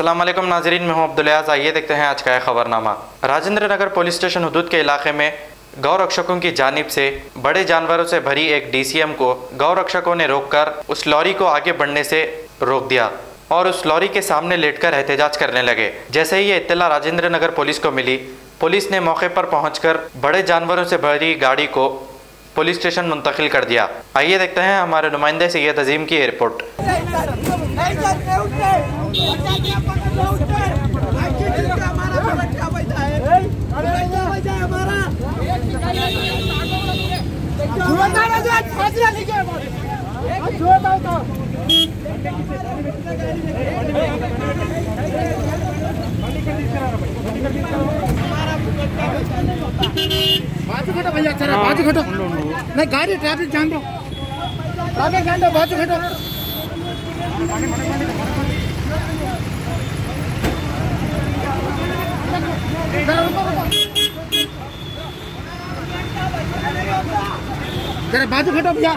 असलम नाजरीन मैं हूँ अब्दुलयाज आइए देखते हैं आज का यह खबरनामा। राजेंद्र नगर पुलिस स्टेशन हदूद के इलाके में गौ रक्षकों की जानिब से बड़े जानवरों से भरी एक डीसीएम को गौ रक्षकों ने रोककर उस लॉरी को आगे बढ़ने से रोक दिया और उस लॉरी के सामने लेटकर एहतजाज करने लगे। जैसे ही ये इत्तला राजेंद्र नगर पुलिस को मिली, पुलिस ने मौके पर पहुंचकर बड़े जानवरों से भरी गाड़ी को पुलिस स्टेशन मुंतकिल कर दिया। आइए देखते हैं हमारे नुमाइंदे सैयद अजीम की रिपोर्ट बचा है बाजू खटो। नहीं गाड़ी ट्रैफ़िक जान दो। ट्रैफ़िक जान दो बाजू खटो। जरा बाजू खटो भैया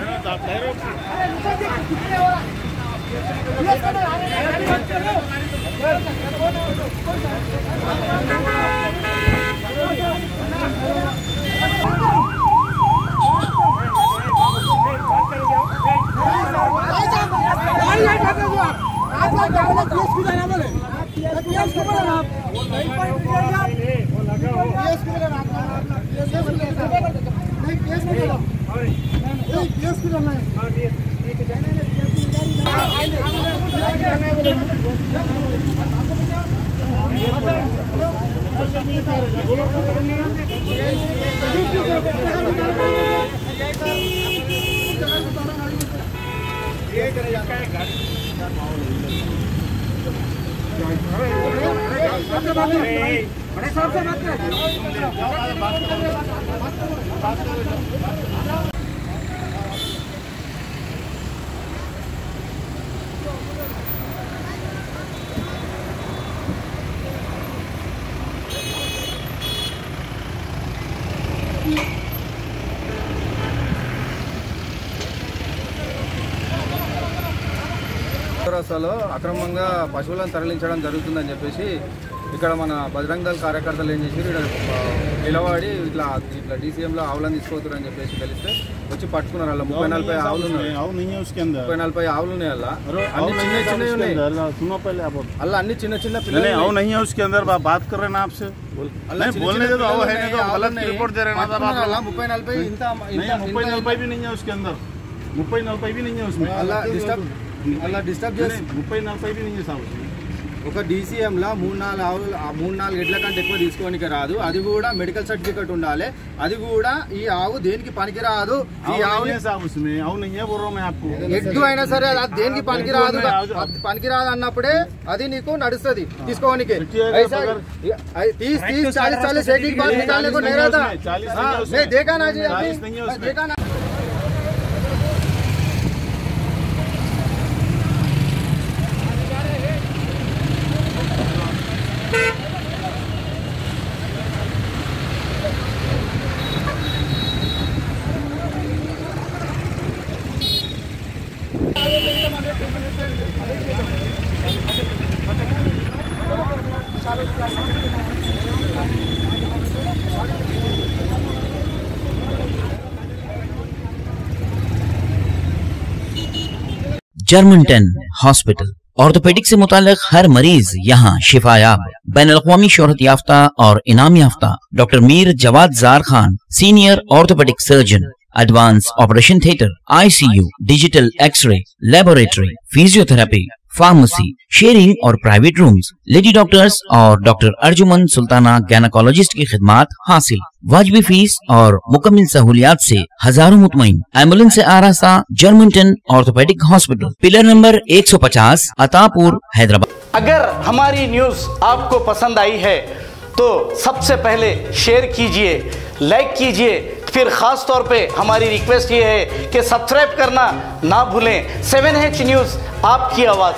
गाड़ी हटा दो आप आप लोग गाड़ी केस की जाना बोले केस को बोले आप केस को बोले आप केस को बोलना है बड़े साहब से बात करें అసలు అక్రమంగా పశువులను తరలించడం జరుగుతుందని చెప్పేసి ఇక్కడ మన బజరంగ దళ కార్యకర్తలు ఏం చేసి ఇక్కడ ఆ, నిలబడి ఇట్లా ఇట్లా డీసీఎంలో ఆవులను తీసుకోవద్దు అని చెప్పేసి తెలిస్తే వచ్చి పట్టుకున్నారు అలా ముప్పై నలభై ఆవులు ఉన్నాయి आओ नहीं है उसके अंदर ముప్పై నలభై ఆవులు ఉన్నాయి అలా अरे आओ అన్ని नहीं చిన్న है చిన్నవి उसके ఉన్నాయి अंदर सुनो पहले आप అలా అన్ని చిన్న చిన్న नहीं పిల్లలు नहीं आओ ఉన్నాయి. नहीं है उसके अंदर बा- बात कर रहे हैं ना आपसे అలా नहीं చిన్న बोलने చిన్న दे तो आओ है పిల్లలు नहीं तो ఉన్నాయి, गलत ఆవులు रिपोर्ट दे रहे हैं ना साहब పట్టుకున్నారు आप అలా लोग। ముప్పై నలభై ఇంత नहीं है मुंबई नलपाई भी नहीं है उसके अंदर मुंबई नलपाई भी नहीं है उसमें అలా డిస్టర్బ్ అలా డిస్టర్బ్ చేసి नहीं मुंबई नलपाई भी नहीं है साहब उसमें ఒక డీసీఎంలో మూడు నాలుగు ఆవులు మూడు నాలుగు ఎడ్ల కంటే ఎక్కువ తీసుకోనికి రాదు. అది కూడా మెడికల్ సర్టిఫికేట్ ఉండాలి. అది కూడా ఈ ఆవు దేనికి పనికిరాదు? ఈ ఆవు ఎడ్డు అయినా సరే అది దేనికి పనికిరాదు? పనికిరాదు అన్నప్పుడే అది నీకు నడుస్తుంది తీసుకోవడానికి. पकड़- तीस ऑर्थोपेडिक से मुतल हर मरीज़ यहाँ शिफायाब। बैन अवी शोहरत याफ्ता और इनाम याफ्ता। Doctor Mir Jawad Zar Khan, senior orthopaedic surgeon, advance operation theatre, ICU, digital x ray, laboratory, physiotherapy. Pharmacy sharing और प्राइवेट रूम्स लेडी डॉक्टर्स और डॉक्टर अर्जुमन सुल्ताना गैनाकोलॉजिस्ट की खिदमत हासिल। वाजबी फ़ीस और मुकम्मल सहूलियात से हज़ारों मुतमिन एंबुलेंस से आरास्ता Germanton orthopaedic hospital pillar number 150 Attapur, Hyderabad. अगर हमारी न्यूज़ आपको पसंद आई है तो सबसे पहले शेयर कीजिए लाइक कीजिए फिर ख़ास तौर पे हमारी रिक्वेस्ट ये है कि सब्सक्राइब करना ना भूलें। सेवन एच न्यूज़ आपकी आवाज़।